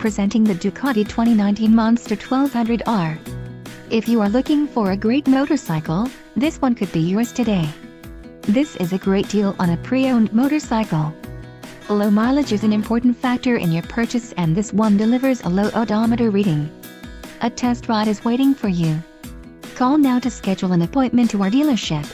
Presenting the Ducati 2019 Monster 1200R. If you are looking for a great motorcycle, this one could be yours today. This is a great deal on a pre-owned motorcycle. Low mileage is an important factor in your purchase and this one delivers a low odometer reading. A test ride is waiting for you. Call now to schedule an appointment to our dealership.